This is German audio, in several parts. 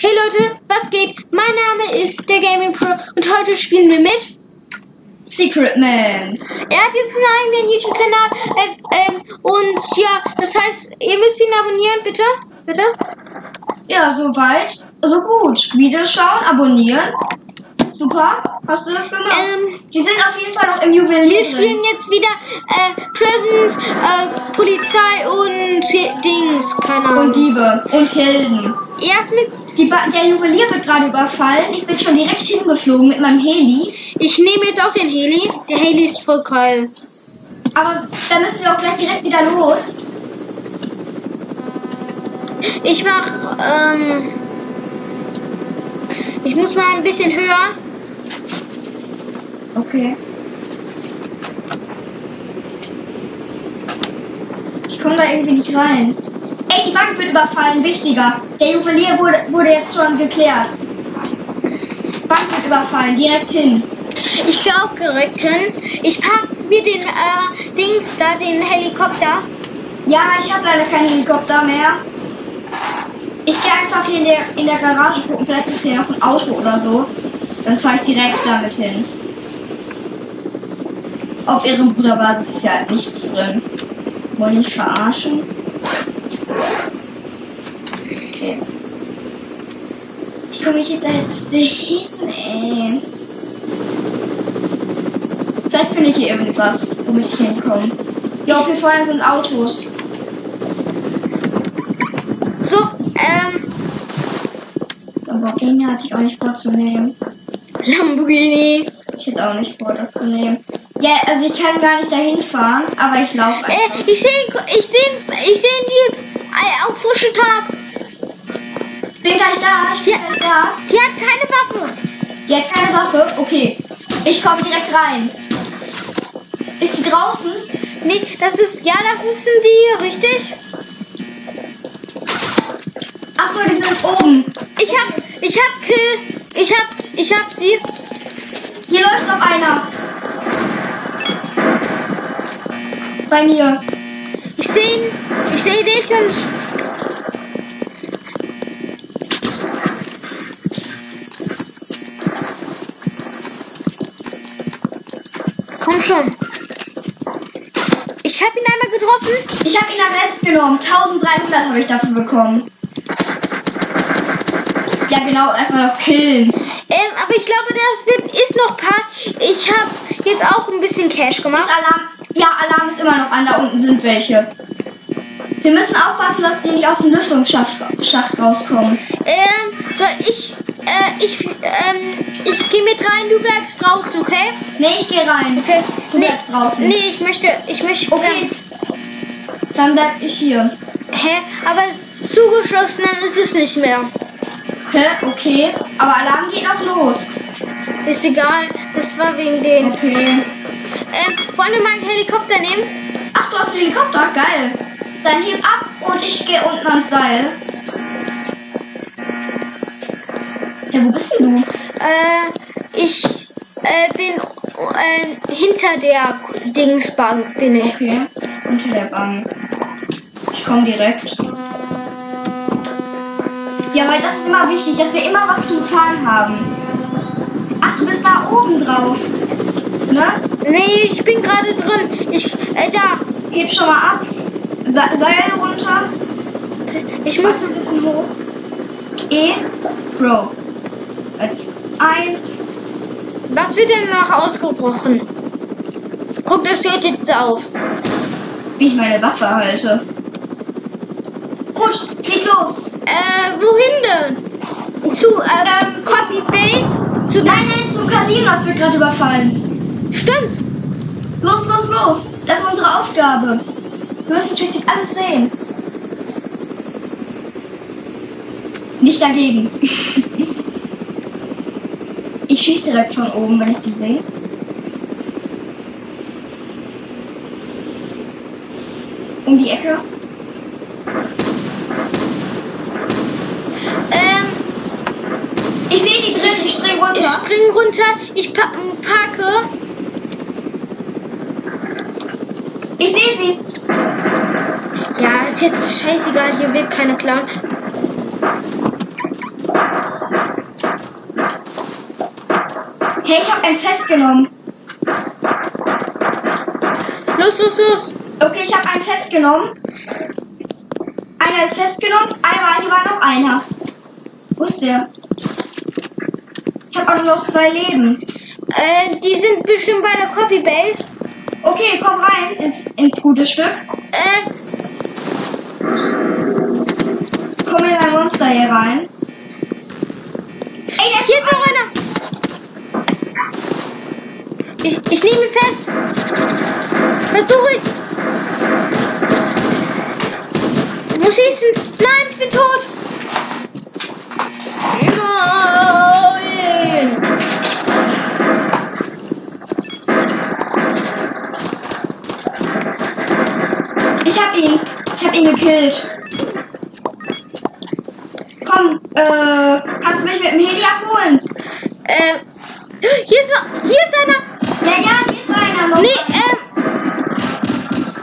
Hey Leute, was geht? Mein Name ist der Gaming Pro und heute spielen wir mit. Secret Man. Er hat jetzt einen eigenen YouTube-Kanal äh, ähm, und ja, das heißt, ihr müsst ihn abonnieren, bitte. Bitte. Ja, soweit. So gut. Videos schauen, abonnieren. Super. Hast du das gemacht? Ähm, Die sind auf jeden Fall noch im Juwelier. wir spielen jetzt wieder äh, Present, äh, Polizei und Dings, keine Und Ahnung. Diebe. Und Helden. Erst mit, ba der Juwelier wird gerade überfallen. Ich bin schon direkt hingeflogen mit meinem Heli. ich nehme jetzt auch den Heli. Der Heli ist voll geil. Aber dann müssen wir auch gleich direkt wieder los. Ich mach, ähm, ich muss mal ein bisschen höher. Okay. Ich komme da irgendwie nicht rein. Ey, die Bank wird überfallen, wichtiger. Der Juwelier wurde, wurde jetzt schon geklärt. Bank wird überfallen, direkt hin. Ich gehe auch direkt hin. Ich pack mir den äh, Dings da, den Helikopter. Ja, ich habe leider keinen Helikopter mehr. Ich gehe einfach hier in der, in der Garage gucken, vielleicht ist hier noch ein Auto oder so. Dann fahre ich direkt damit hin. Auf ihrem Bruderbasis ist ja nichts drin. Wollen nicht verarschen? Okay. Wie komme ich jetzt da jetzt hin, ey? Vielleicht finde ich hier irgendwas, womit ich hinkomme. Ja, hier vorne sind Autos. So, ähm, Lamborghini hatte ich auch nicht vor zu nehmen. Lamborghini. Ich hätte auch nicht vor, das zu nehmen. Ja, also ich kann gar nicht dahin fahren, aber ich laufe einfach. Äh, ich sehe, ich sehe, ich sehe äh, frischen Tag. Ich bin gleich da, ich bin Ja. gleich da. Die hat keine Waffe. Die hat keine Waffe. Okay. Ich komme direkt rein. Ist sie draußen? Nee, das ist, ja, das sind die, richtig? Achso, die sind oben. Ich hab, ich hab Kill, ich hab, ich hab sie. Hier läuft noch einer. Bei mir. Ich sehe ihn, ich sehe dich und getroffen. Ich habe ihn am Rest genommen. 1300 habe ich dafür bekommen. Ja, genau. Erstmal noch killen. Ähm, aber ich glaube, das wird, ist noch paar. Ich habe jetzt auch ein bisschen Cash gemacht. Alarm. Ja, Alarm ist immer noch an. Da unten sind welche. Wir müssen aufpassen, dass die nicht aus dem Lüftungsschacht Schacht rauskommen. Ähm, so ich, äh, ich, ähm, ich gehe mit rein, du bleibst draußen, okay? Nee, ich gehe rein. Okay. Du bleibst draußen. Nee, ich möchte, ich möchte. Okay. Dann bleib ich hier. Hä? Aber zugeschlossen, dann ist es nicht mehr. Hä? Okay. Aber Alarm geht noch los. Ist egal, das war wegen den. Okay. Ähm, wollen wir mal einen Helikopter nehmen? Ach, du hast einen Helikopter? Geil. Dann heb ab und ich gehe unten ans Seil. Ja, wo bist denn du? Äh, ich äh, bin äh, hinter der Dingsbank bin ich. Okay. Unter der Bank. Ich komme direkt. Ja, weil das ist immer wichtig, dass wir immer was zum Fahren haben. Ach, du bist da oben drauf. Ne? Nee, ich bin gerade drin. Ich, äh, da. Heb schon mal ab. Sa- Seil runter. Ich muss. ein bisschen hoch. E. Rope. Als eins. Was wird denn noch ausgebrochen? Guck, das hört jetzt auf. Wie ich meine Waffe halte. Gut, leg los. Äh, wohin denn? Zu, äh, Copy Base? Zu Nein, nein, zum Casino, das wird gerade überfallen. Stimmt. Los, los, los. Das ist unsere Aufgabe. Wir müssen schließlich alles sehen. Nicht dagegen. Ich schieße direkt von oben, wenn ich die sehe. um die Ecke. Ähm, ich sehe die drin, ich spring runter. Ich spring runter, ich pa äh, packe. Ich sehe sie. Ja, ist jetzt scheißegal, hier wird keine klauen. Hey, ich hab einen festgenommen. Los, los, los! Okay, ich habe einen festgenommen. Einer ist festgenommen. Einmal, hier war noch einer. Wo ist der? Ich habe auch nur noch zwei Leben. Äh, die sind bestimmt bei der Copy Base. Okay, komm rein ins, ins gute Stück. Äh, Komm in mein Monster hier rein. Ey, hier ist noch einer. Ich, ich nehme ihn fest. Versuche ich. Muss schießen. Nein, ich bin tot. Nein. Ich hab ihn. Ich hab ihn gekillt. Komm, äh, kannst du mich mit dem Heli abholen? Äh, hier ist noch, hier ist einer. Ja, ja, hier ist einer noch. Nee, ähm,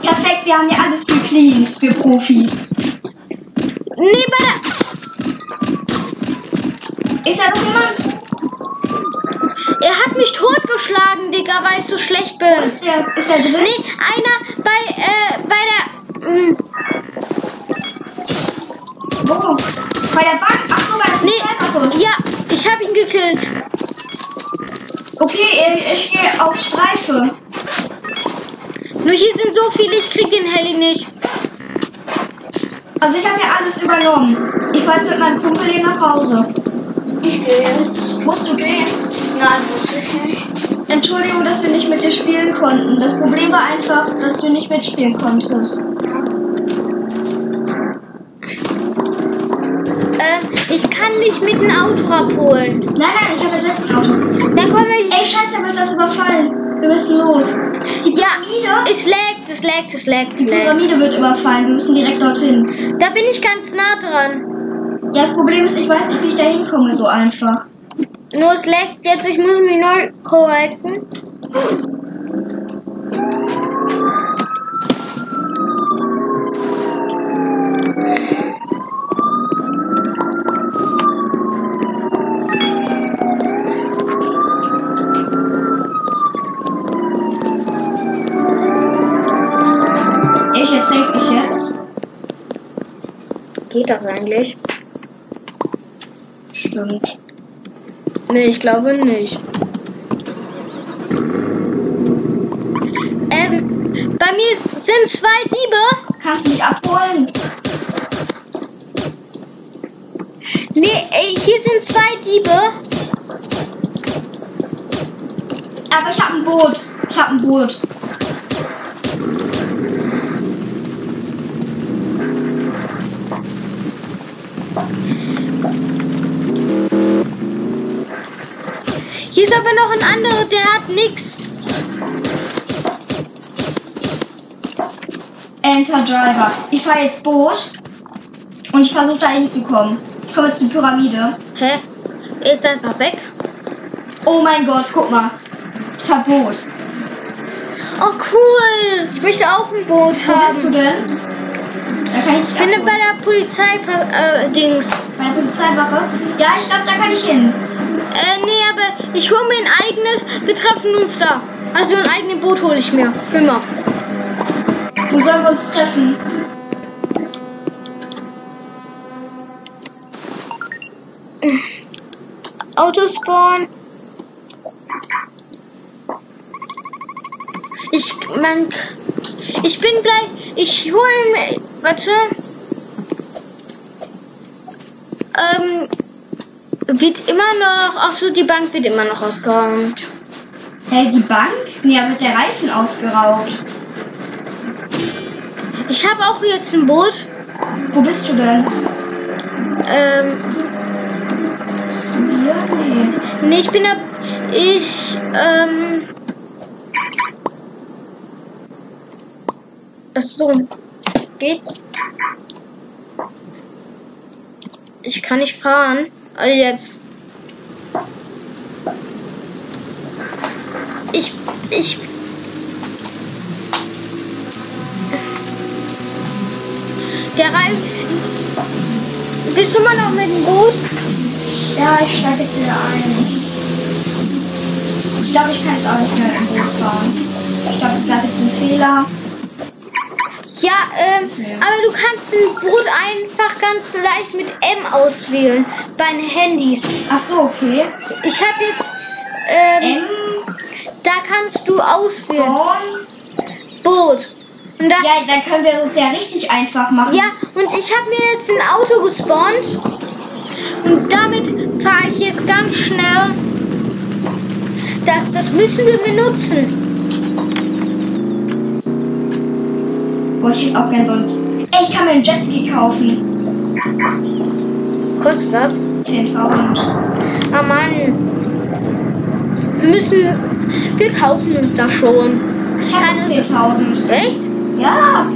Perfekt, wir haben hier alles gecleant für Profis. nee, bei der, Ist da noch jemand? er hat mich totgeschlagen, Digga, weil ich so schlecht Wo bin. ist der? Ist der drin? Nee, einer bei, äh, bei der, mm, Wo? Bei der Bank? Ach so, bei der nee, Polizeiwache. ja, ich habe ihn gekillt. Okay, ich, ich gehe auf Streife. Nur hier sind so viele, ich krieg den Heli nicht. Also ich habe ja alles übernommen. Ich fahre jetzt mit meinem Kumpel hier nach Hause. Ich gehe jetzt. Musst du gehen? Nein, muss ich nicht. Entschuldigung, dass wir nicht mit dir spielen konnten. Das Problem war einfach, dass du nicht mitspielen konntest. Ähm, ich kann nicht mit dem Auto abholen. Nein, nein, ich habe jetzt ein Auto. Dann komme ich. Ey, scheiße, da wird was überfallen. Wir müssen los. Die Ja, Pyramide? es laggt, es laggt, es laggt, Die. Pyramide wird überfallen. Wir müssen direkt dorthin. Da bin ich ganz nah dran. Ja, das Problem ist, ich weiß nicht, wie ich da hinkomme so einfach. Nur es laggt jetzt, ich muss mich neu korrekten. Ich erträge mich jetzt. Geht das eigentlich? Stimmt. Nee, ich glaube nicht. Ähm, bei mir sind zwei Diebe. Kannst du mich abholen? Nee, ey, hier sind zwei Diebe. Aber ich habe ein Boot. Ich habe ein Boot. Aber noch ein anderer, der hat nix. Enter Driver. Ich fahre jetzt Boot und ich versuche da hinzukommen. Ich komme jetzt zur Pyramide. Hä? Er ist einfach weg. Oh mein Gott, guck mal. Verbot. Oh, cool. Ich möchte auch ein Boot Wo bist du haben. denn? Da kann ich Ich bin bei der Polizei, äh, Dings. bei der Polizeiwache. Ja, ich glaube, da kann ich hin. Äh, nee, aber ich hole mir ein eigenes. Wir treffen uns da. Also ein eigenes Boot hole ich mir. Immer. Wo sollen wir uns treffen? Autospawn. Ich, man, ich bin gleich, ich hole mir, warte. Ähm, wird immer noch, ach so, die Bank wird immer noch ausgeräumt. Hey, die Bank? Nee, da wird der Reifen ausgeraubt. Ich habe auch jetzt ein Boot. Wo bist du denn? Ähm, Hier? Nee. nee, ich bin ab, ich, ähm, ach so, geht's? Ich kann nicht fahren. Also jetzt. Ich, ich. Der Reifen. Bist du mal noch mit dem Boot? Ja, ich steige jetzt wieder ein. glaube, ich kann jetzt auch nicht mehr im Boot fahren. Ich glaube, es gab jetzt einen Fehler. Ja, ähm, Ja. aber du kannst ein Boot einfach ganz leicht mit M auswählen. Beim Handy. Ach so, okay. Ich habe jetzt, ähm, M, da kannst du auswählen. Spawn. Boot. Und da, Ja, dann können wir es ja richtig einfach machen. ja, und ich habe mir jetzt ein Auto gespawnt. Und damit fahre ich jetzt ganz schnell. Das, das müssen wir benutzen. Boah, ich hätte auch gern sonst. Ey, ich kann mir einen Jetski kaufen. Kostet das? 10.000. Ah Mann. Wir müssen. Wir kaufen uns das schon. Ich habe Keine- 10.000. Echt? Ja.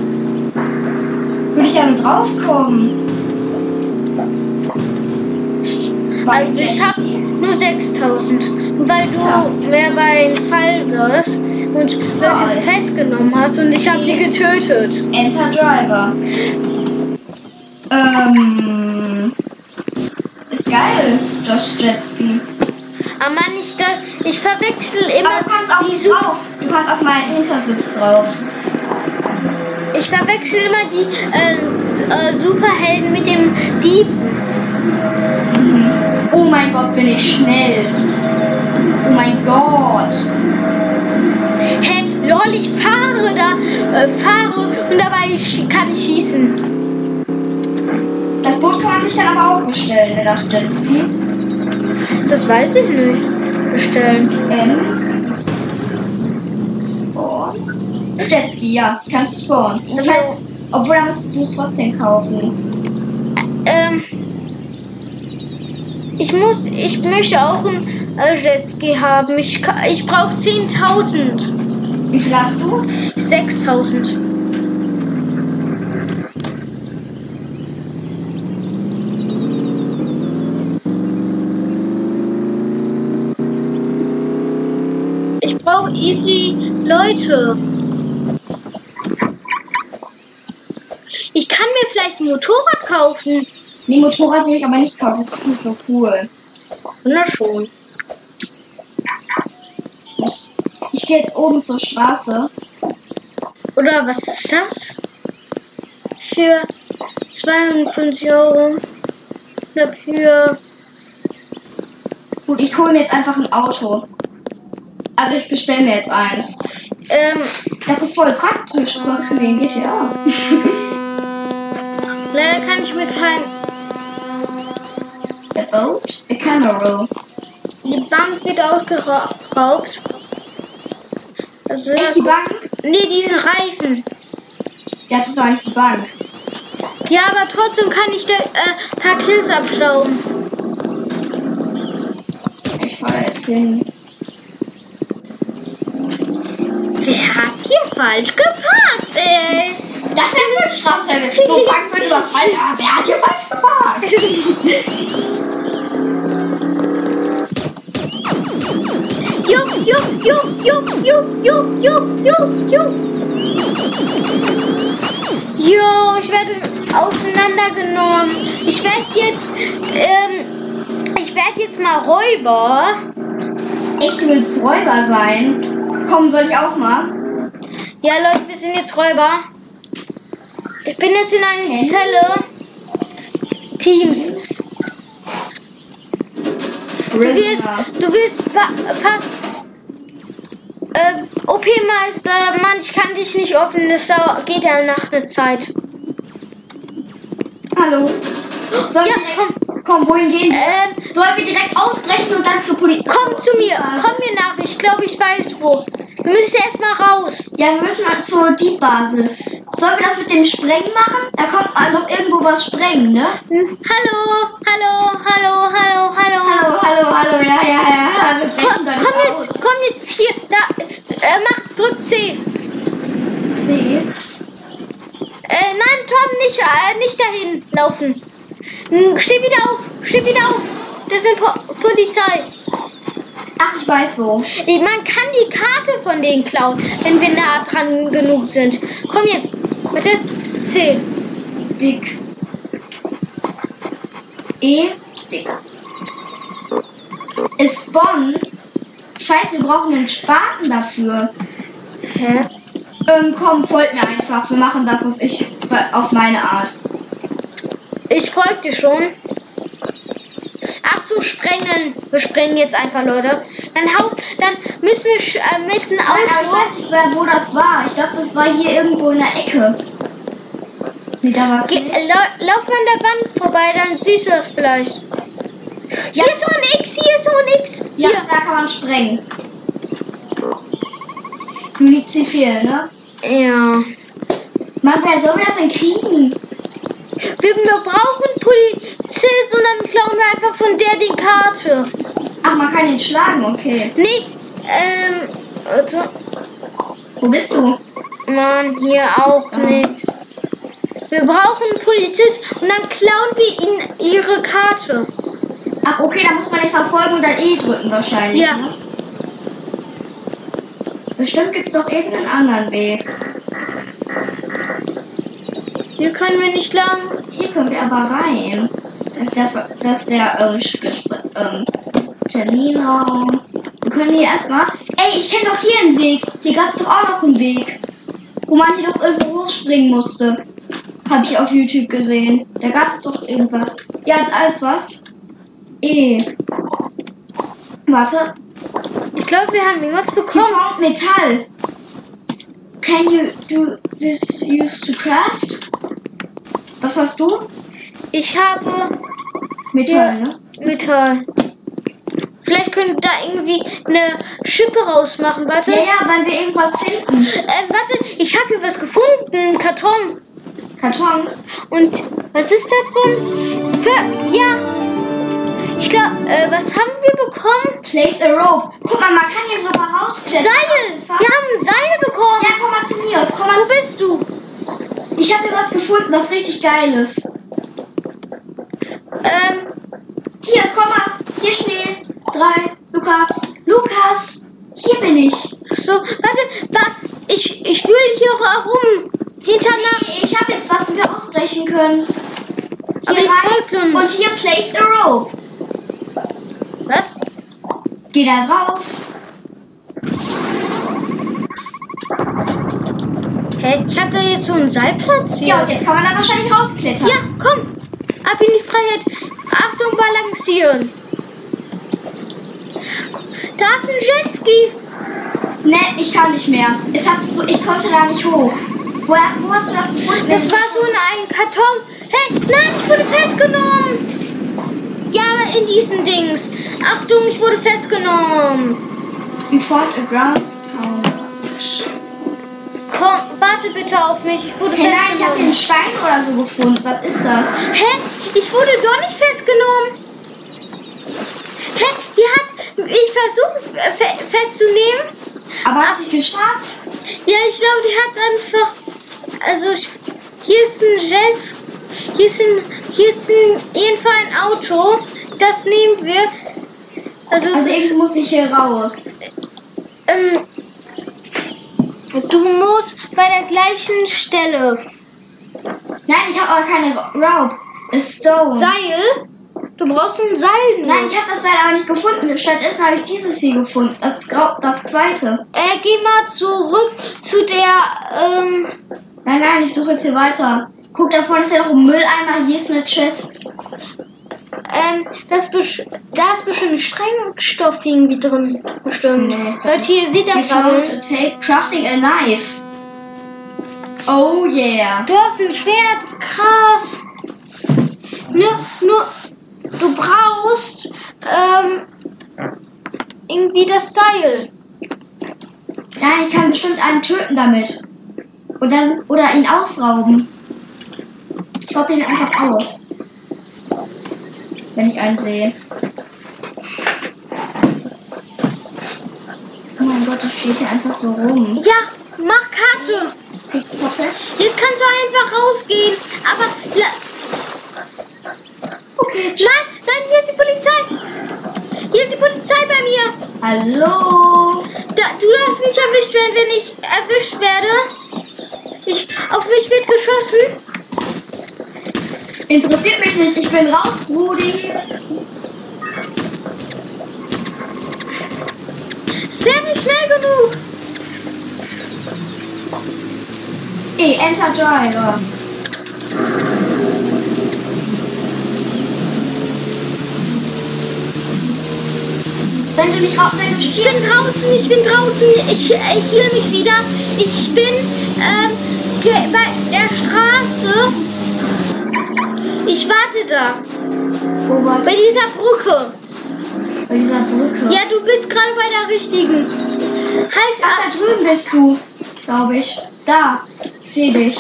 Würde ich ja mit draufkommen. Also ich habe nur 6000. Und Weil du Ja. mehr bei einem Fall wirst und Leute Toll. festgenommen hast und ich habe die getötet. Enter Driver. Ähm. Josh Jetski. Aber Mann, ich, ich verwechsel immer Aber du kannst auch die drauf. Du kannst auf meinen Hintersitz drauf. ich verwechsel immer die äh, äh, Superhelden mit dem Dieb. Oh mein Gott, bin ich schnell. Oh mein Gott. Hä, lol, ich fahre da, äh, fahre und dabei kann ich schießen. Das Boot kann man sich dann aber auch bestellen, ne, das Jetski. Das weiß ich nicht. Bestellen. Ähm. Spawn. Jetski, ja. Kannst spawnen. Das heißt, obwohl, da musstest du es trotzdem kaufen. Ähm, ich muss, ich möchte auch ein Jetski haben. Ich, ich brauche 10.000. Wie viel hast du? 6.000. easy Leute. Ich kann mir vielleicht ein Motorrad kaufen. Nee, Motorrad will ich aber nicht kaufen. Das ist nicht so cool. Schon. Ich, ich gehe jetzt oben zur Straße. Oder was ist das? Für 52 Euro. Dafür. Gut, ich hole mir jetzt einfach ein Auto. Also ich bestelle mir jetzt eins. Ähm, Das ist voll praktisch, sonst wie in GTA. leider kann ich mir kein. A boat? A camera. Die Bank wird ausgeraubt. Also Echt das, die Bank? Nee, diesen Reifen. Das ist nicht die Bank. Ja, aber trotzdem kann ich da äh, paar Kills abstauben. Ich fahre jetzt hin. Wer hat hier falsch geparkt, ey? Das ist eine Strafe. So Bank wird überfallen. Ja, wer hat hier falsch geparkt? Jo, jo, jo, jo, jo, jo, jo, jo, jo. Jo, ich werde auseinandergenommen. Ich werde jetzt, ähm, ich werde jetzt mal Räuber. Ich will's Räuber sein. Komm, soll ich auch mal? Ja, Leute, wir sind jetzt Räuber. Ich bin jetzt in einer Okay. Zelle. Teams. Du wirst, du wirst fa- fast äh, OP-Meister. Mann, ich kann dich nicht öffnen. Das geht ja nach einer Zeit. Hallo. Sollen Ja, direkt, komm, wohin gehen wir? Ähm, Sollen wir direkt ausbrechen und dann zur Polizei? komm zu mir. Komm mir nach. Ich glaube, ich weiß wo. Wir müssen erstmal raus. Ja, wir müssen halt zur Dieb-Basis. Sollen wir das mit dem Sprengen machen? Da kommt man doch irgendwo was sprengen, ne? Hm, Hallo, hallo, hallo, hallo, hallo. Hallo, hallo, hallo, ja, ja, ja. Wir Komm, da komm jetzt, komm jetzt hier. Da, äh, mach, drück C. C. Äh, nein, Tom, nicht, äh, nicht dahin laufen. Hm, Steh wieder auf, steh wieder auf. Das sind po Polizei. Ach, ich weiß wo. Man kann die Karte von denen klauen, wenn wir nah dran genug sind. Komm jetzt, bitte. C. Dick. E. Dick. Ist Bonn Scheiße, wir brauchen einen Spaten dafür. Hä? Ähm, komm, folgt mir einfach. Wir machen das, was ich auf meine Art. Ich folge dir schon. Ach so, sprengen. Wir sprengen jetzt einfach, Leute. Dann, hau, dann müssen wir äh, mit dem Nein, aber ich Auto. weiß nicht mehr, wo das war. Ich glaube, das war hier irgendwo in der Ecke. Nee, da war's Ge äh, lau lauf mal an der Wand vorbei, dann siehst du das vielleicht. Ja. Hier ist so ein X, hier ist so ein X. Ja, Hier. da kann man sprengen. Munition fehlt, ne? Ja. Mann, wer soll das denn kriegen? Wir, brauchen Polizist und dann klauen wir einfach von der die Karte. Ach, man kann ihn schlagen, okay. Nee, ähm, warte. Wo bist du? Mann, hier auch Ah. nichts. Wir brauchen einen Polizist und dann klauen wir ihnen ihre Karte. Ach, okay, da muss man den verfolgen und dann E drücken wahrscheinlich. Ja. Ne? Bestimmt gibt's doch irgendeinen anderen Weg. Hier können wir nicht lang. Hier können wir aber rein. Das ist der, das ist der ähm, ähm, Terminraum. Wir können hier erstmal. Ey, ich kenne doch hier einen Weg. Hier gab's doch auch noch einen Weg. Wo man hier doch irgendwo hochspringen musste. Habe ich auf YouTube gesehen. Da gab's doch irgendwas. Ja, jetzt alles was? E. Warte. Ich glaube, wir haben irgendwas bekommen. Metall. Can you do this used to craft? Was hast du? Ich habe Metall, Ja. ne? Metall. Vielleicht können wir da irgendwie eine Schippe rausmachen. Warte. Ja, ja, wenn wir irgendwas finden. Äh, warte, ich habe hier was gefunden. Karton. Karton. Und was ist das denn? Für, ja. Ich glaube, äh, was haben wir bekommen? Place a rope. Guck mal, man kann hier sogar rausklettern. Seil. Wir haben Seile bekommen. Ja, komm mal zu mir. Komm mal Wo zu bist du? Ich habe hier was gefunden, was richtig geil ist. Ähm, Hier, komm mal. Hier Schnee. Drei. Lukas. Lukas. Hier bin ich. ach so, warte, wa ich, ich will hier herum. Hinter nach. Nee, ich habe jetzt was, wo wir ausbrechen können. Aber Hier folgt rein. Und hier place a rope. Was? Geh da drauf. Hä? Ich habe da jetzt so ein Seil platziert. Ja, und jetzt kann man da wahrscheinlich rausklettern. Ja, komm. Ab in die Freiheit. Achtung, balancieren. Da ist ein Jetski. Ne, ich kann nicht mehr. Es hat so, ich konnte da nicht hoch. Woher, wo hast du das gefunden? Das war so in einem Karton. Hey, nein, ich wurde festgenommen. Ja, in diesen Dings. Achtung, ich wurde festgenommen. You fought a ground. Komm, warte bitte auf mich. Ich wurde Hey, nein, ich habe festgenommen. Stein oder so gefunden. Was ist das? Hä? Ich wurde doch nicht festgenommen. Hä? Die hat mich versucht äh, fe festzunehmen. Aber hast du geschafft? Ja, ich glaube, die hat einfach. Also, ich, hier ist ein Jazz. Hier ist ein. Hier ist ein. Jedenfalls ein Auto. Das nehmen wir. Also, Also irgendwie muss ich hier raus. ähm, du musst bei der gleichen Stelle. Nein, ich habe aber keine Rope. Stone. Seil? Du brauchst ein Seil. nur. Nein, ich habe das Seil aber nicht gefunden. Stattdessen habe ich dieses hier gefunden. Das, das zweite. Äh, geh mal zurück zu der. Ähm, Nein, nein, ich suche jetzt hier weiter. Guck, da vorne ist ja noch ein Mülleimer. Hier ist eine Chest. Ähm, das da ist bestimmt Sprengstoff irgendwie drin. Bestimmt. Nee, Leute, hier sieht We das found aus. a tape. Crafting a knife. Oh yeah. Du hast ein Schwert, krass. Nur, nur, du brauchst ähm, irgendwie das Seil. Nein, ich kann bestimmt einen töten damit. Und dann, oder ihn ausrauben. Ich raub ihn einfach aus. Wenn ich einen sehe. Oh mein Gott, das steht hier einfach so rum. Ja, mach Karte. Pickpocket. Jetzt kannst du einfach rausgehen. Aber Okay. nein, nein, hier ist die Polizei. Hier ist die Polizei bei mir. Hallo. Da, du darfst nicht erwischt werden, wenn ich erwischt werde. Ich, auf mich wird geschossen. Interessiert mich nicht. Ich bin raus, Brudi. genug. Ey, Enter Driver. Wenn du nicht raus, wenn du Ich bin draußen, ich bin draußen. Ich erhiele mich wieder. Ich bin ähm, bei der Straße. Ich warte da. wo war Bei dieser Brücke. Bei dieser Brücke. Ja, du bist gerade bei der richtigen. Halt Ach, ab. da drüben bist du, glaube ich. Da. Ich sehe dich.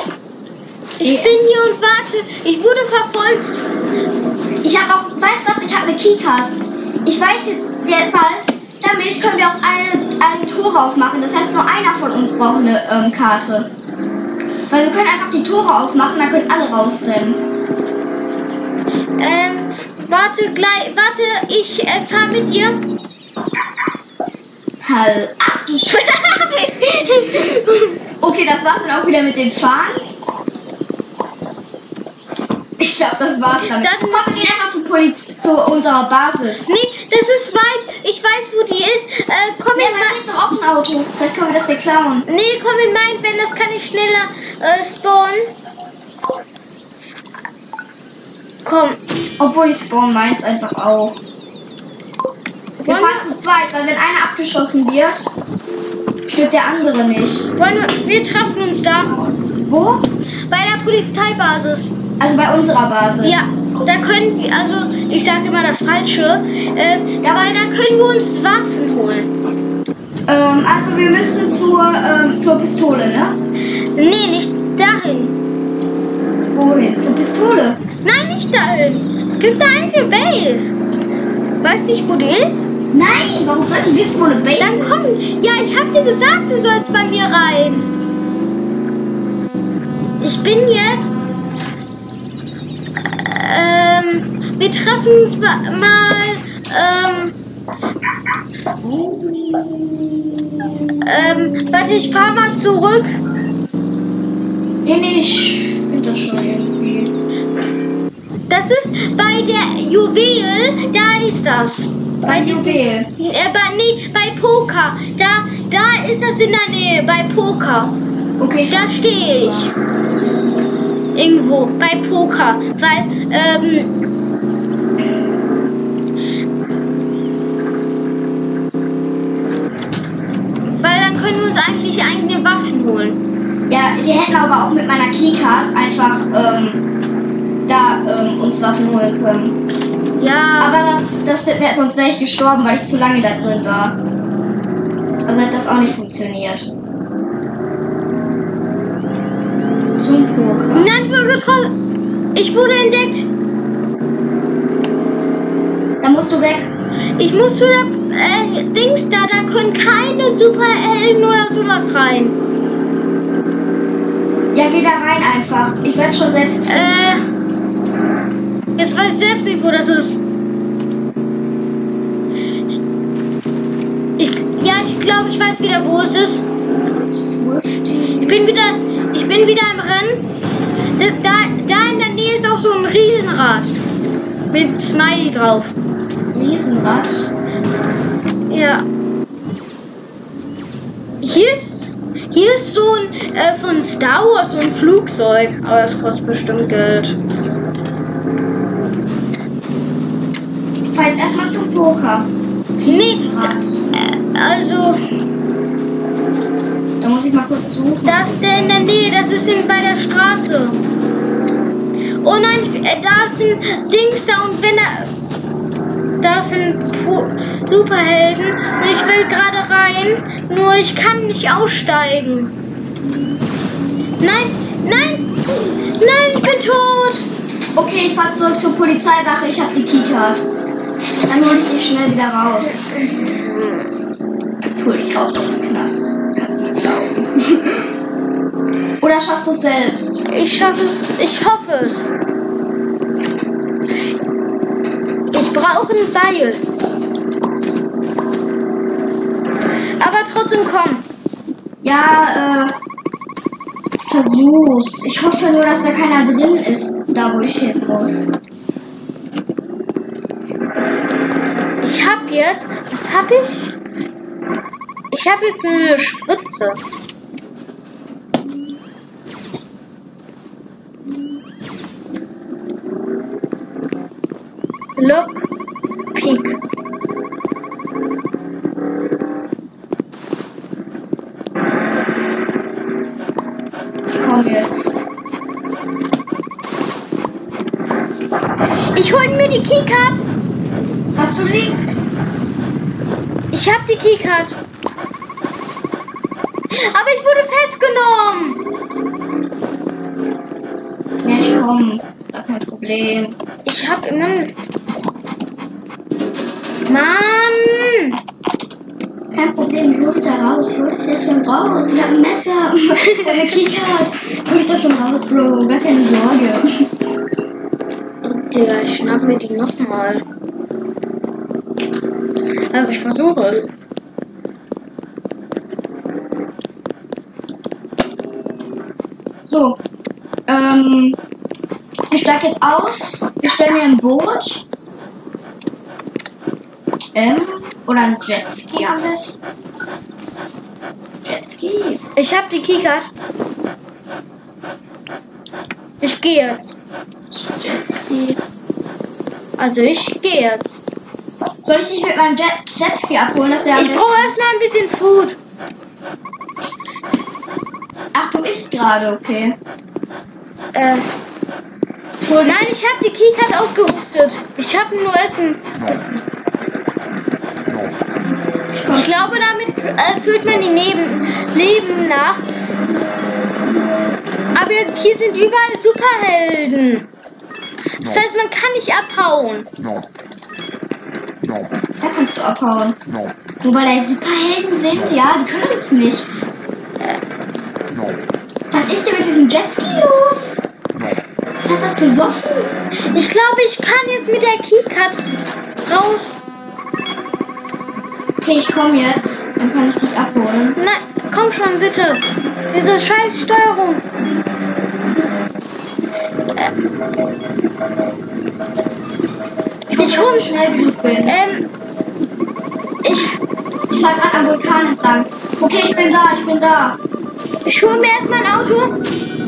Ich bin hier und warte. Ich wurde verfolgt. Ich habe auch, weißt du was, ich habe eine Keycard. Ich weiß jetzt, wer, weil damit können wir auch alle, alle Tore aufmachen. Das heißt, nur einer von uns braucht eine ähm, Karte. Weil wir können einfach die Tore aufmachen, dann können alle rausrennen. Ähm, warte gleich. Warte, ich äh, fahr mit dir. Hall. Ach du Sch Okay, das war's dann auch wieder mit dem Fahren. Ich glaube, das war's damit. Dann- Komm, wir gehen einfach zu, Poliz zu unserer Basis. Nee, das ist weit. Ich weiß, wo die ist. Äh, komm Wir in mein. doch auch ein Auto. Vielleicht können wir das hier klauen. Nee, komm in mein, wenn das kann ich schneller äh, spawnen. Komm. Obwohl ich spawn meins einfach auch. Wir Wollen fahren zu zweit, weil wenn einer abgeschossen wird, stirbt der andere nicht. Wollen wir, wir treffen uns da. Wo? Bei der Polizeibasis. Also bei unserer Basis. Ja, da können wir, also ich sage immer das Falsche, äh, ja, weil da können wir uns Waffen holen. Ähm, also wir müssen zur, ähm, zur Pistole, ne? Nee, nicht dahin. Wohin? Zur Pistole. Nein, nicht dahin. Es gibt da eine Base. Weißt nicht, wo die ist? Nein, warum soll ich wissen, wo eine Base Dann komm. Ja, ich hab dir gesagt, du sollst bei mir rein. Ich bin jetzt. Ähm, wir treffen uns ma- mal. Ähm, ähm, warte, ich fahr mal zurück. Nee, ich das schon irgendwie. Das ist bei der Juwel, da ist das. Bei Juwel. Äh, bei, nee, bei Poker. Da, da ist das in der Nähe, bei Poker. Okay, Da stehe ich. Irgendwo bei Poker. Weil, ähm. Weil dann können wir uns eigentlich eigene Waffen holen. Ja, wir hätten aber auch mit meiner Keycard einfach ähm, da ähm, uns Waffen holen können. Ja. Aber das, das wird mir, sonst wäre ich gestorben, weil ich zu lange da drin war. Also hat das auch nicht funktioniert. Zum Poker. Nein, ich wurde getroffen. Ich wurde entdeckt. Da musst du weg. Ich muss zu der äh, Dings da. Da können keine Superhelden oder sowas rein. Ja, geh da rein einfach. Ich werde schon selbst. Äh. Jetzt weiß ich selbst nicht, wo das ist. Ich, ja, ich glaube, ich weiß wieder, wo es ist. Ich bin wieder, ich bin wieder im Rennen. Da, da in der Nähe ist auch so ein Riesenrad. Mit Smiley drauf. Riesenrad. Ja. Hier ist, hier ist so ein, äh, von Star Wars so ein Flugzeug. Aber das kostet bestimmt Geld. Ich fahr jetzt erstmal zum Poker. Nee, Rad. äh, also, Da muss ich mal kurz suchen. das ist der in der Nähe, das ist in, bei der Straße. Oh nein, äh, da ist ein Dings da und wenn er. Da sind Pu- Superhelden und ich will gerade rein, nur ich kann nicht aussteigen. Nein, nein, nein, ich bin tot. Okay, ich fahr zurück zur Polizeiwache. Ich habe die Keycard. Dann hol ich dich schnell wieder raus. Ich hol dich raus aus dem Knast. Kannst du mir glauben. Oder schaffst du es selbst? Ich schaffe es, ich hoffe es. Ich brauche ein Seil. Aber trotzdem komm. Ja, äh. Versuch's. Ich hoffe nur, dass da keiner drin ist, da wo ich hin muss. Ich hab jetzt, was hab ich? Ich habe jetzt eine Spritze. Aber ich wurde festgenommen. Ja, ich komme. Gar kein Problem. Ich hab immer. Mann! Kein Problem, ich hol dich da raus. Ich hol dich da schon raus. Ich hab ein Messer und eine Keycard. Ich hol dich da schon raus, Bro. Gar keine Sorge. Digga, ich schnapp mir die nochmal. Also ich versuche es. So. Ähm. Ich steig jetzt aus. Ich stell mir ein Boot. Ähm. Oder ein Jetski am besten. Jetski. Ich hab die Keycard. Ich gehe jetzt. Jetski. Also ich gehe jetzt. Soll ich dich mit meinem Jet Jetski abholen? Das Ich brauche erstmal ein bisschen Food. Ach, du isst gerade, okay. Äh. Nein, ich habe die Keycard ausgerüstet. Ich habe nur Essen. Ich glaube, damit äh, fühlt man die Neben Leben nach. Aber jetzt hier sind überall Superhelden. Das heißt, man kann nicht abhauen. Da kannst du abhauen. Nur weil da Superhelden sind, ja, die können uns nichts. Gesoffen? Ich glaube, ich kann jetzt mit der Keycard raus. Okay, ich komme jetzt. Dann kann ich dich abholen. Nein, komm schon, bitte. Diese scheiß Steuerung. Ich hole mich schnell genug bin. Ähm, ich, Ich fahre gerade am Vulkan entlang. Okay, ich bin da, ich bin da. ich hole mir erstmal ein Auto.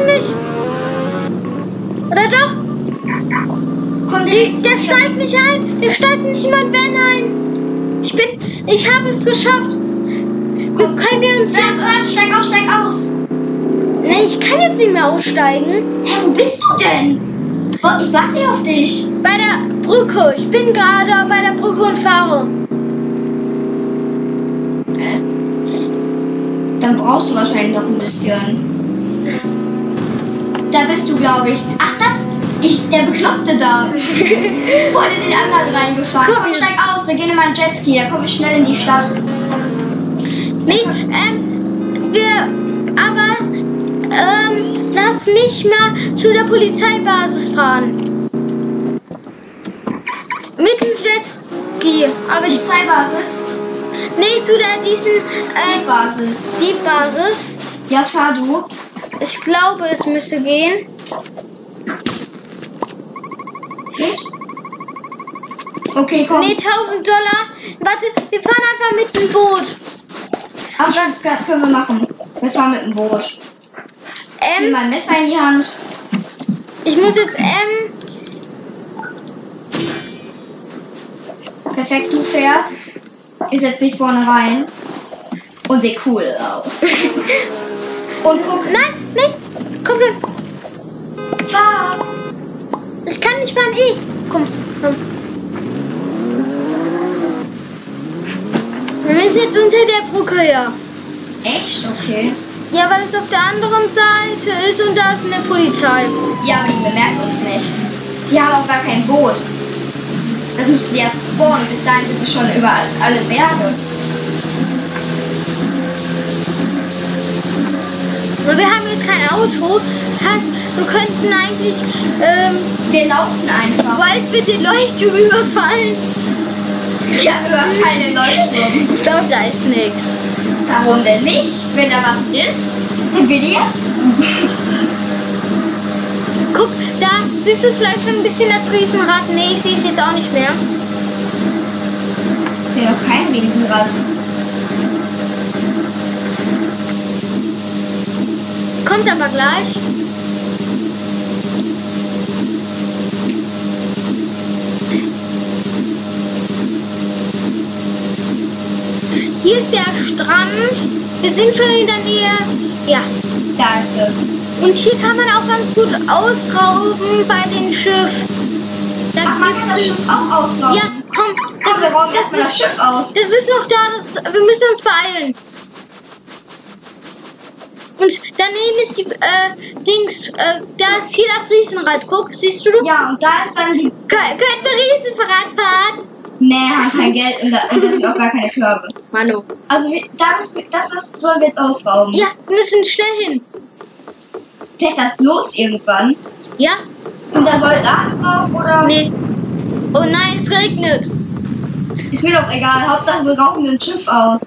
Es nicht. Oder doch? Komm, Die, der steigt nicht ein. Der steigt nicht mal Ben ein. Ich bin, ich habe es geschafft. Wir können wir uns jetzt... warte, steig aus, steig aus. Nee, ich kann jetzt nicht mehr aussteigen. Hä, wo bist du denn? Ich warte hier auf dich. Bei der Brücke. Ich bin gerade bei der Brücke und fahre. Dann brauchst du wahrscheinlich noch ein bisschen. Da bist du, glaube ich. Ach, das. Ich, der Bekloppte da. In den anderen reingefahren. Guck, Komm, steig aus. Wir gehen in meinen Jetski. Da komme ich schnell in die Stadt. Nee, ähm, wir, aber, ähm, lass mich mal zu der Polizeibasis fahren. Mit dem Jetski. Aber Polizeibasis. nee, zu der, diesen, äh, Basis. Diebbasis. Ja, fahr du. Ich glaube, es müsste gehen. Okay, komm. Nee, 1000 Dollar. Warte, wir fahren einfach mit dem Boot. Ach, kann- können wir machen. Wir fahren mit dem Boot. Ich nehme Ähm, mein Messer in die Hand. ich muss jetzt, ähm, Perfekt, du fährst. Ich setz mich vorne rein. Und seh cool aus. Und guck, nein, nein, komm schon. fahr. Ich kann nicht fahren, eh. Komm, komm. Wir sind jetzt unter der Brücke her. Echt? Okay. Ja, weil es auf der anderen Seite ist und da ist eine Polizei. Ja, aber die bemerken uns nicht. Die haben auch gar kein Boot. Das müssten die erst spawnen. Bis dahin sind wir schon über alle Berge. Aber wir haben jetzt kein Auto. Das heißt, wir könnten eigentlich, ähm, Wir laufen einfach. bald wird den Leuchtturm überfallen. Ja, über keine Leuchtturm. Ich glaube, da ist nichts. Warum denn nicht? Wenn da was ist, dann will die jetzt. Guck, da Siehst du vielleicht schon ein bisschen das Riesenrad? Nee, ich sehe es jetzt auch nicht mehr. Ich sehe doch kein Riesenrad. Es kommt aber gleich. Hier ist der Strand. Wir sind schon in der Nähe. Ja. Da ist es. Und hier kann man auch ganz gut ausrauben bei dem Schiff. Da Ach, man kann das Schiff auch auslaufen. Ja, komm. Komm, Das wir ist, rauben das erstmal das ist, Schiff aus. das ist noch da. Das, wir müssen uns beeilen. Und daneben ist die äh, Dings. Äh, da ist hier das Riesenrad. Guck, siehst du? Ja, und da ist dann die. Kö- Könnten wir Riesenrad fahren? Nee, haben kein Geld und da, sind auch gar keine Körbe. Manu. Also, wir, da müssen wir, das was sollen wir jetzt ausrauben. Ja, wir müssen schnell hin. Fährt das los irgendwann? Ja? Sind da Soldaten drauf oder? Nee. Oh nein, es regnet. Ist mir doch egal. Hauptsache wir rauchen ein Schiff aus.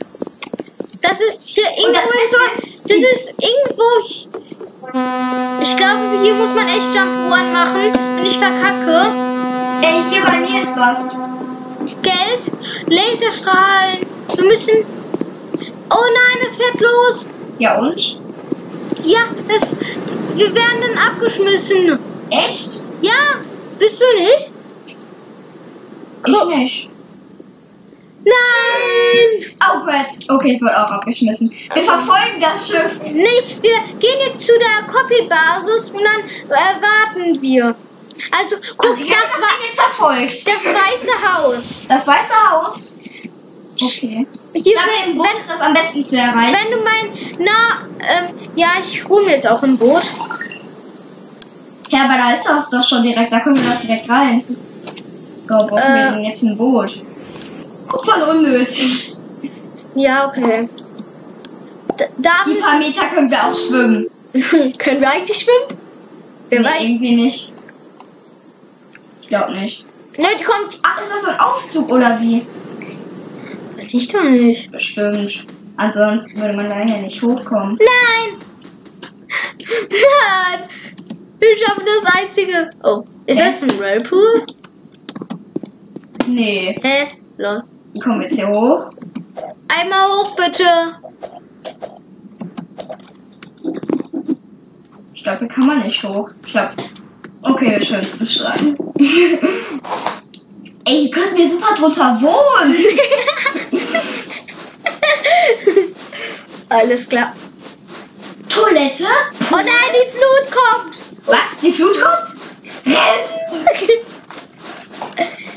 Das ist hier irgendwo. Das ist irgendwo. Ich glaube, hier muss man echt Jump One machen. Und ich verkacke. Ey, hier bei mir ist was. Geld, Laserstrahlen. Wir müssen. Oh nein, es fährt los. Ja und? Ja, das. Wir werden dann abgeschmissen. Echt? Ja, bist du nicht? Ich nicht. Nein! Gott. Okay, ich wurde auch abgeschmissen. Wir verfolgen das Schiff. Nee, wir gehen jetzt zu der Copy-Basis und dann äh, warten wir. Also, guck, Also, das, war jetzt verfolgt. das Weiße Haus. Das Weiße Haus. Okay. Hier, wenn, im Boot ist das am besten zu erreichen. wenn du mein. Na, ähm, ja, ich mir jetzt auch ein Boot. Ja, aber da ist das doch schon direkt. Da können wir doch direkt rein. Go, brauchen Äh. wir jetzt ein Boot? Mal, unnötig. Ja, okay. Da, da Die paar Meter können wir auch schwimmen. können wir eigentlich schwimmen? Wer nee, weiß? irgendwie nicht. Ich glaube nicht. Ne, kommt. Ach, ist das so ein Aufzug oder wie? Weiß ich doch nicht. Bestimmt. Ansonsten würde man da ja nicht hochkommen. Nein! Mann! Wir schaffen das einzige. Oh, ist Hä? das ein Whirlpool? Nee. Hä? Lol. Wie kommen wir jetzt hier hoch? Einmal hoch, bitte. Ich glaube, hier kann man nicht hoch. Ich glaube. Okay, schön zu beschreiben. Ey, hier könnten wir super drunter wohnen. Alles klar. Toilette? Oh nein, die Flut kommt! Was? Die Flut kommt? Rennen!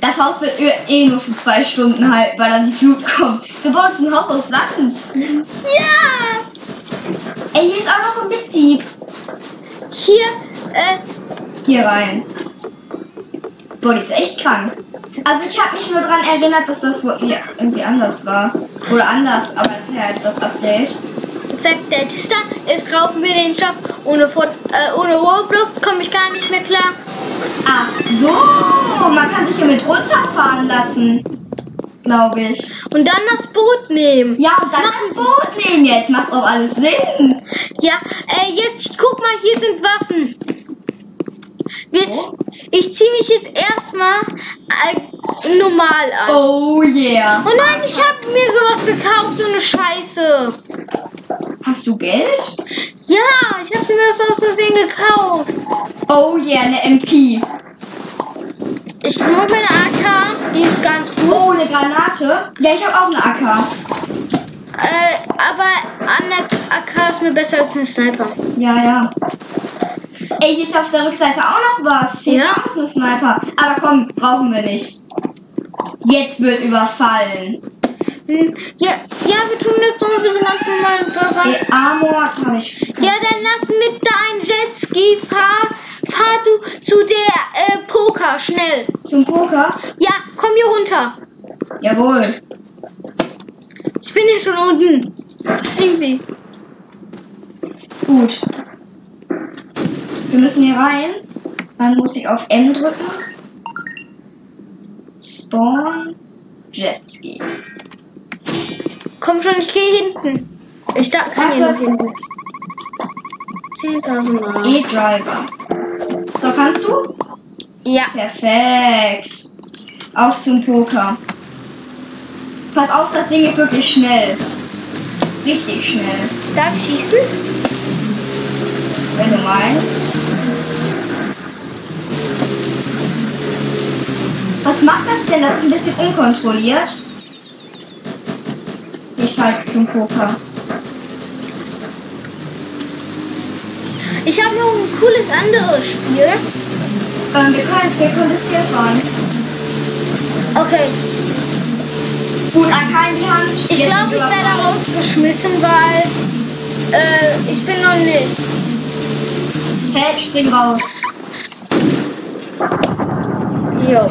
Das Haus wird eh nur für zwei Stunden halten, weil dann die Flut kommt. Wir bauen uns ein Haus aus Sand. Ja! Ey, hier ist auch noch ein Mitdieb. Hier, äh, Hier rein. Boah, die ist echt krank. Also ich habe mich nur daran erinnert, dass das ja, irgendwie anders war. Oder anders, aber es ist ja jetzt das Update. der Tester, ist rauben wir den Shop. Ohne, Fort- äh, ohne Roblox komme ich gar nicht mehr klar. Ach so, man kann sich hier mit runterfahren lassen. Glaube ich. Und dann das Boot nehmen. Ja, und Das dann das Boot nehmen jetzt. Macht auch alles Sinn. Ja, äh, jetzt guck mal, hier sind Waffen. Wir, Wo? ich ziehe mich jetzt erstmal äh, normal an. Oh yeah. Oh nein, ich habe mir sowas gekauft, so eine Scheiße. Hast du Geld? Ja, ich habe mir das aus Versehen gekauft. Oh yeah, eine MP. Ich nehme meine AK, die ist ganz gut. Oh, eine Granate. Ja, ich habe auch eine AK. Äh, aber an der AK ist mir besser als eine Sniper. Ja, ja. Ey, hier ist auf der Rückseite auch noch was. Hier Ja. ist auch noch eine Sniper. Aber komm, brauchen wir nicht. Jetzt wird überfallen. Ja, ja, wir tun jetzt so ein ganz normale Bürger. Ey, Armor habe ich. Ja, dann lass mit deinem Jetski fahr, fahr du zu der äh, Poker schnell. Zum Poker? Ja, komm hier runter. Jawohl. Ich bin hier schon unten. Irgendwie. Gut. Wir müssen hier rein. Dann muss ich auf M drücken. Spawn. Jetski. Komm schon, ich gehe hinten. Ich da, kann hier noch hinten. 10.000 Mal. E-Driver. So, kannst du? Ja. Perfekt. Auf zum Poker. Pass auf, das Ding ist wirklich schnell. Richtig schnell. Darf ich schießen? Wenn du meinst. Was macht das denn? Das ist ein bisschen unkontrolliert. Jetzt zum Poker. Ich habe noch ein cooles anderes Spiel. Ähm, wir können, wir können das hier fahren. Okay. Gut, in die Hand. Ich glaube, ich werde rausgeschmissen, weil äh, ich bin noch nicht. Hä, spring raus. Jo.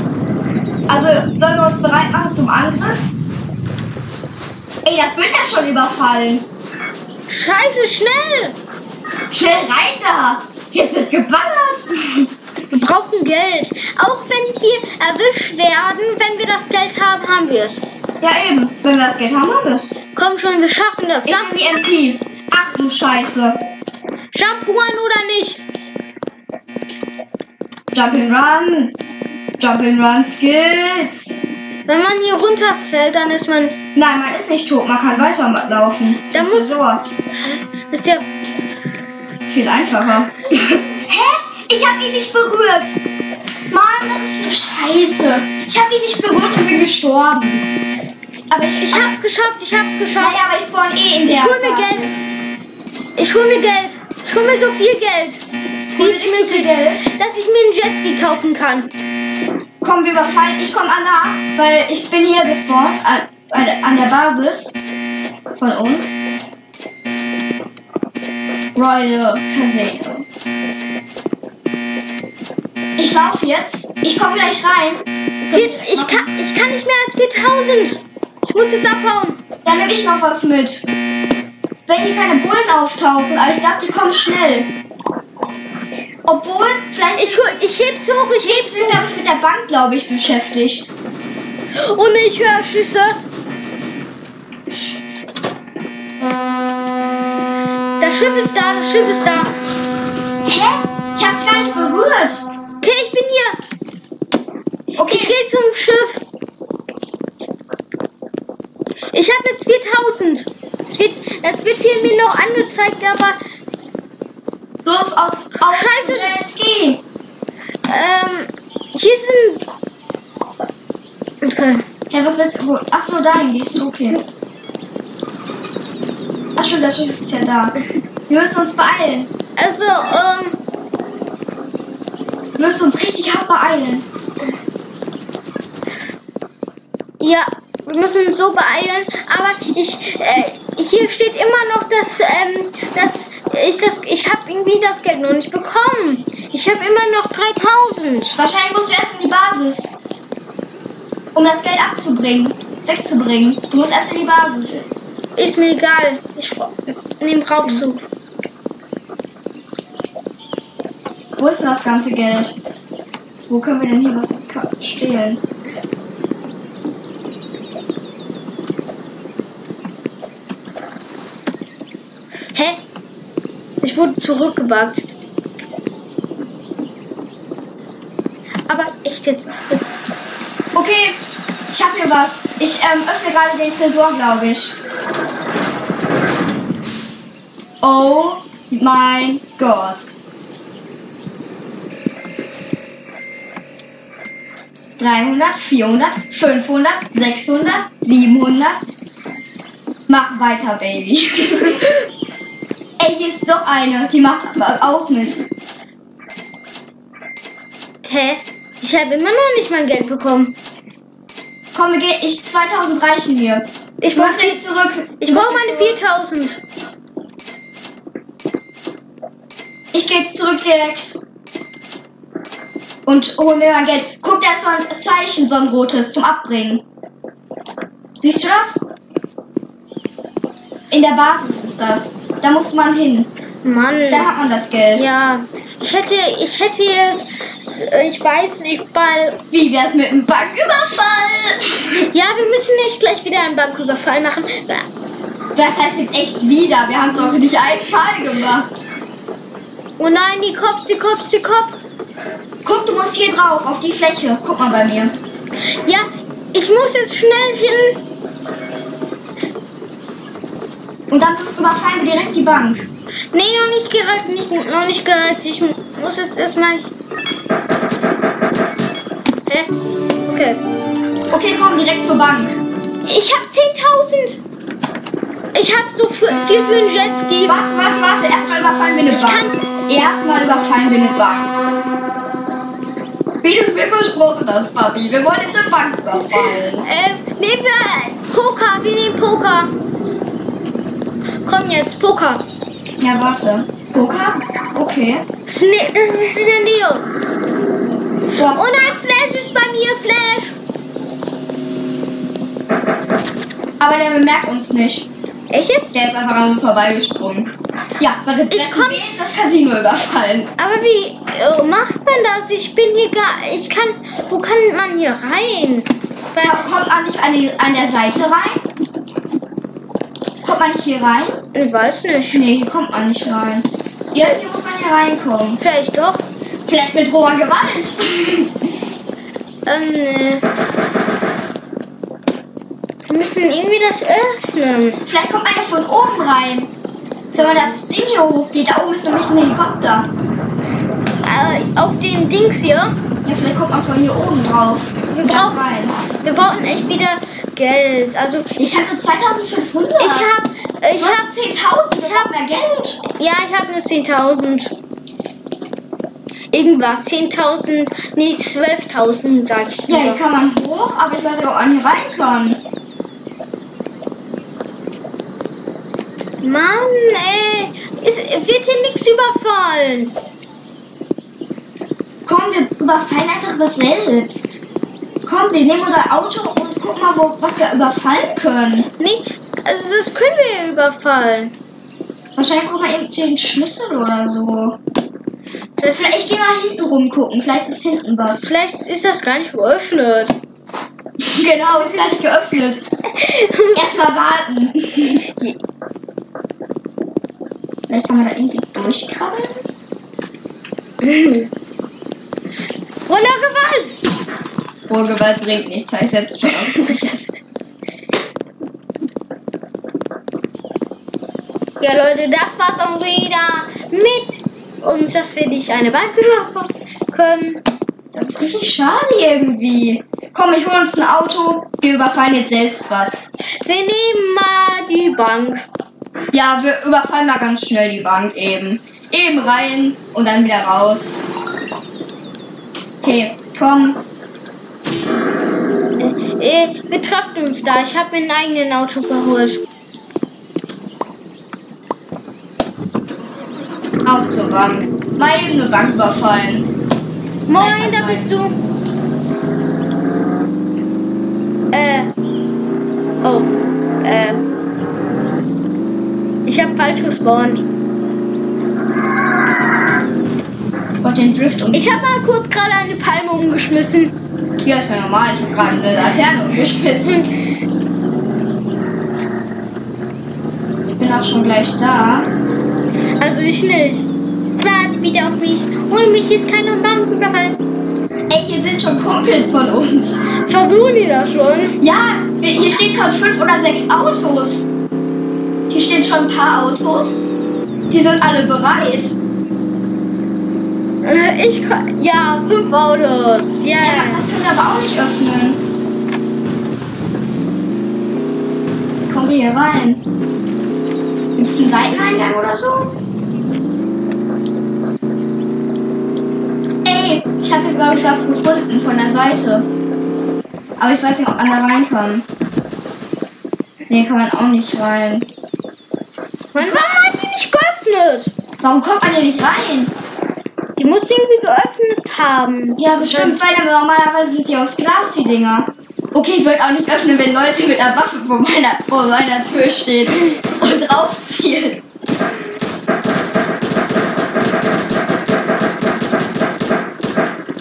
Also, sollen wir uns bereit machen zum Angriff? Ey, das wird ja schon überfallen. Scheiße, schnell! Schnell rein da. Jetzt wird geballert. Wir brauchen Geld. Auch wenn wir erwischt werden, wenn wir das Geld haben, haben wir es. Ja, eben. Wenn wir das Geld haben, haben wir es. Komm schon, wir schaffen das. Ich Jump, bin die MP. Ach du Scheiße. Jump one oder nicht? Jump and Run. Jump and Run Skills. Wenn man hier runterfällt, dann ist man. Nein, man ist nicht tot. Man kann weiterlaufen. Da muss- Tresor. Ist ja. ist viel einfacher. Hä? Ich hab ihn nicht berührt. Mann, das ist so scheiße. Ich hab ihn nicht berührt und bin gestorben. Aber ich, Ich hab's geschafft, ich hab's geschafft. Naja, aber ich spawn eh in der Ich hol mir Geld. Ich hol mir Geld. Ich hol mir so viel Geld. Wie es möglich ist, dass ich mir einen Jetski kaufen kann. Komm, wir überfallen. Ich komme Anna, weil ich bin hier gespawnt. An, an, an der Basis von uns. Royal Casino. Ich laufe jetzt. Ich komme gleich rein. Vier, ich, kann, ich kann nicht mehr als 4000. Ich muss jetzt abhauen. Dann nehme ich noch was mit. Wenn hier keine Bullen auftauchen, aber ich glaube, die kommen schnell. Obwohl, vielleicht Ich, ich heb's hoch, ich heb's sind, hoch. ich, mit der Bank, glaube ich, beschäftigt. Und ich höre Schüsse. Das Schiff ist da, das Schiff ist da. Hä? Ich hab's gar nicht berührt. Okay, ich bin hier. Okay, Ich gehe zum Schiff. Ich habe jetzt 4000. Das wird, das wird hier mir noch angezeigt, aber los auf, auf Scheiße. Let's geh. ähm, hier sind. Okay. Hä, was willst du? Ach so, dahin gehst du, okay. Ach stimmt, das Schiff ist ja da. Wir müssen uns beeilen. Also, ähm, Wir müssen uns richtig hart beeilen. ja, wir müssen uns so beeilen, aber ich, äh, hier steht immer noch, dass, ähm, dass ich das, ich habe irgendwie das Geld noch nicht bekommen. Ich habe immer noch 3000. Wahrscheinlich musst du erst in die Basis. Um das Geld abzubringen. Wegzubringen. Du musst erst in die Basis. Ist mir egal. Ich nehme Raubzug. Wo ist denn das ganze Geld? Wo können wir denn hier was stehlen? Hä? Wurde zurückgebackt. Aber echt jetzt. Okay, ich hab hier was. Ich ähm, öffne gerade den Tresor, glaube ich. Oh mein Gott. 300, 400, 500, 600, 700. Mach weiter, Baby. Hier ist doch eine. Die macht auch mit. hä? Ich habe immer noch nicht mein Geld bekommen. Komm, wir gehen. Ich 2000 reichen mir. Ich brauche nicht zurück. ich brauche meine nicht 4000. Ich gehe jetzt zurück direkt. Und hol mir mein Geld. Guck, da ist so ein Zeichen, so ein rotes, zum Abbringen. Siehst du das? In der Basis ist das. Da muss man hin. Mann. Dann hat man das Geld. Ja. Ich hätte, ich hätte jetzt, ich weiß nicht, weil, Wie wär's mit einem Banküberfall? ja, wir müssen nicht gleich wieder einen Banküberfall machen. Das heißt jetzt echt wieder. Wir haben es auch nicht einmal gemacht. Oh nein, die Cops, die Cops, die Cops. Guck, du musst hier drauf, auf die Fläche. Guck mal bei mir. Ja, ich muss jetzt schnell hin. Und dann überfallen wir direkt die Bank. Nee, noch nicht gereicht, nicht, noch nicht gereicht. Ich muss jetzt erstmal. Hä? Okay. Okay, komm direkt zur Bank. Ich hab 10.000. Ich hab so viel für einen Jetski. Warte, warte, warte. Erstmal überfallen wir eine Ich Bank. Erstmal überfallen wir eine Bank. Wie du es mir versprochen hast, Papi. Wir wollen jetzt eine Bank überfallen. Ähm, nehmen wir Poker. Wir nehmen Poker. Komm jetzt, Poker. Ja, warte. Poker? Okay. Das ist ne- das ist in der Nähe. Boah, Oh nein, Flash ist bei mir, Flash. aber der bemerkt uns nicht. Echt jetzt? Der ist einfach an uns vorbeigesprungen. Ja, warte, Ich komm- jetzt das Casino überfallen. Aber wie äh, macht man das? Ich bin hier gar. Ich kann. Wo kann man hier rein? Weil, Kommt kommt man nicht an, die, an der Seite rein? Kommt man nicht hier rein? ich weiß nicht. Nee, hier kommt man nicht rein. Irgendwie muss man hier reinkommen. Vielleicht doch. Vielleicht mit roher Gewalt. Ähm, nee. Wir müssen irgendwie das öffnen. Vielleicht kommt einer von oben rein. Wenn man das Ding hier hochgeht, da oben ist nämlich ein Helikopter. Äh, auf dem Dings hier. Ja, vielleicht kommt man von hier oben drauf. Wir rein. Wir brauchen echt wieder Geld. Also ich habe nur 2500. ich habe ich habe hast 10.000. Ich habe mehr Geld. ja ich habe nur 10.000. Irgendwas 10.000, nee 12.000 sag ich Ja, hier kann man hoch, aber ich weiß nicht, ob man hier rein kann. Mann, ey, es wird hier nichts überfallen. Komm, wir überfallen einfach das selbst. Komm, wir nehmen unser Auto und gucken mal, wo, was wir überfallen können. Nee, also das können wir überfallen. Wahrscheinlich braucht man eben den Schlüssel oder so. Das, Vielleicht, ich gehe mal hinten rumgucken. Vielleicht ist hinten was. vielleicht ist das gar nicht geöffnet. genau, ist gar nicht geöffnet. Erstmal warten. Vielleicht kann man da irgendwie durchkrabbeln. Wunder Gewalt! Hohe Gewalt bringt nichts, habe ich selbst schon ausprobiert. Ja, Leute, das war's dann wieder mit uns, dass wir nicht eine Bank überfallen können. Das ist richtig schade irgendwie. Komm, ich hole uns ein Auto. Wir überfallen jetzt selbst was. Wir nehmen mal die Bank. Ja, wir überfallen mal ganz schnell die Bank eben. Eben rein und dann wieder raus. Okay, komm. Äh, wir treffen uns da. Ich habe mir ein eigenes Auto geholt. Auf zur Bank. Mal eben eine Bank überfallen. Moin, da bist du. Äh. Oh. Äh. Ich habe falsch gespawnt. Den Drift um. Ich habe mal kurz gerade eine Palme umgeschmissen. Ja, ist ja normal. Ich habe gerade eine Laterne umgeschmissen. Ich bin auch schon gleich da. Also ich nicht. Warte wieder auf mich. Und mich ist keine Bank überfallen. Ey, hier sind schon Kumpels von uns. Versuchen die das schon? Ja, hier stehen schon fünf oder sechs Autos. Hier stehen schon ein paar Autos. Die sind alle bereit. Äh, Ich ko- ja, fünf Autos. Ja, Yeah. das können wir aber auch nicht öffnen. Kommen wir hier rein? Gibt es einen Seiteneingang oder so? Ey, ich habe hier glaube ich was gefunden von der Seite. Aber ich weiß nicht, ob man da rein kann. Nee, kann man auch nicht rein. Warum hat die nicht geöffnet? Warum kommt man hier nicht rein? Muss irgendwie geöffnet haben. Ja, bestimmt, weil normalerweise sind die aus Glas, die Dinger. Okay, ich würde auch nicht öffnen, wenn Leute mit einer Waffe vor meiner, vor meiner Tür stehen und draufziehen.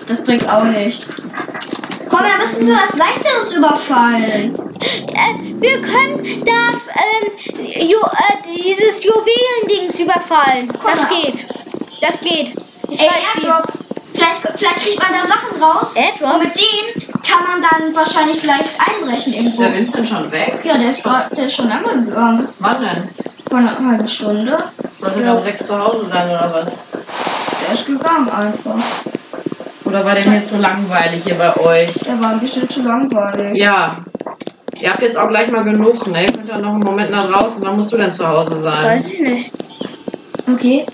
Das bringt auch nichts. Komm, dann müssen wir was Leichteres überfallen. Äh, wir können das, ähm, Ju äh, dieses Juwelendings überfallen. Guck Das geht. Das geht. Ich Ey, weiß wie. Airdrop. Vielleicht, vielleicht kriegt man da Sachen raus. Etwa? Und mit denen kann man dann wahrscheinlich vielleicht einbrechen irgendwo. Der Vincent schon weg? Ja, der ist, grad- der ist schon lange gegangen. Wann denn? Vor einer halben Stunde. Sollte er um sechs zu Hause sein oder was? Der ist gegangen einfach. Oder war der mir zu langweilig hier bei euch? Der war ein bisschen zu langweilig. Ja. Ihr habt jetzt auch gleich mal genug, ne? Ihr könnt ja noch einen Moment nach draußen. Wann musst du denn zu Hause sein? Weiß ich nicht. Okay.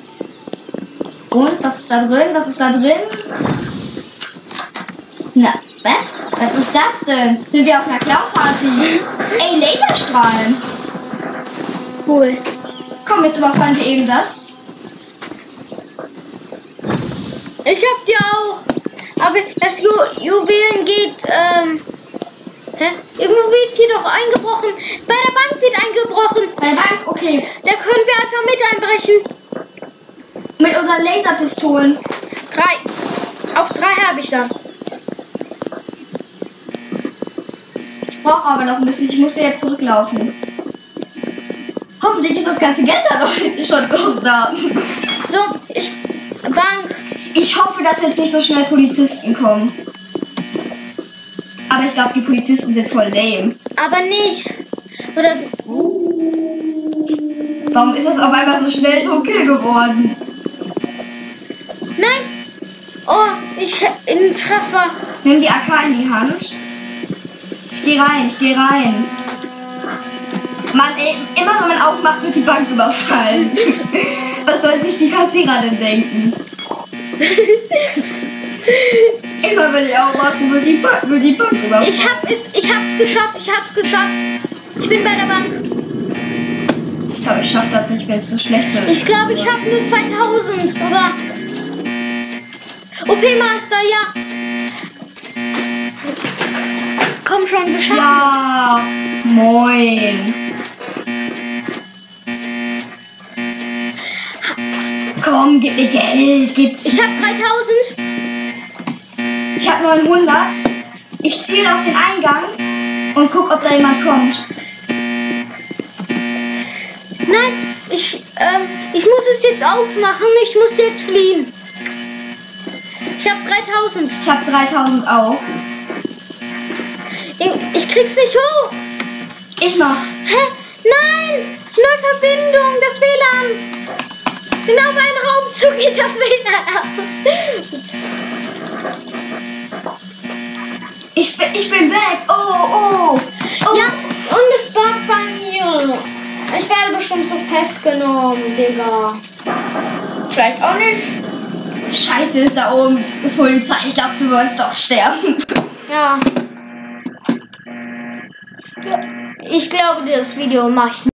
Und, was ist da drin? Was ist da drin? Na, was? Was ist das denn? Sind wir auf einer Klauparty? Ey, Laserstrahlen. Cool. Komm, jetzt überfallen wir eben das. Ich hab die auch. Aber das Ju Juwelen geht, ähm. Hä? Irgendwo wird hier doch eingebrochen. Bei der Bank wird eingebrochen. Bei der Bank, okay. Da können wir einfach mit einbrechen. Mit unseren Laserpistolen. Drei. Auf drei habe ich das. Ich brauche aber noch ein bisschen. Ich muss wieder zurücklaufen. Hoffentlich ist das ganze Geld da noch schon da. So, ich. Bank. Ich hoffe, dass jetzt nicht so schnell Polizisten kommen. Aber ich glaube, die Polizisten sind voll lame. Aber nicht. Oder. Warum ist das auf einmal so schnell dunkel geworden? Nein. Oh, ich einen Treffer. Nimm die AK in die Hand. Ich geh rein, ich geh rein. Mann, ey, immer wenn man aufmacht, wird die Bank überfallen. Was soll sich die Kassierer denn denken? immer wenn ich aufmache, wird die Bank, wird die Bank überfallen. Ich hab es, ich hab's geschafft, ich hab's geschafft. Ich bin bei der Bank. Ich glaube, ich schaff das nicht, wenn es so schlecht wird. Ich glaube, ich habe nur 2000, oder? OP Master, ja. Komm schon, geschafft. Ja, moin. Komm, gib mir Geld, gib. Ich habe 3000. Ich hab 900. Ich ziele auf den Eingang und guck, ob da jemand kommt. Nein, ich, ähm, ich muss es jetzt aufmachen. Ich muss jetzt fliehen. Ich habe 3000. Ich hab 3000 auch. Ich, ich krieg's nicht hoch. Ich mach. Hä? Nein! Neue Verbindung, das WLAN. Genau beim Raumzug geht das WLAN ab. Ich bin, ich bin weg. Oh, oh. oh. Ja, und es backt bei mir. Ich werde bestimmt so festgenommen, Digga. Vielleicht auch nicht. Scheiße, ist da oben Polizei. Ich glaube, du wirst doch sterben. Ja. Ich glaube, das Video mache ich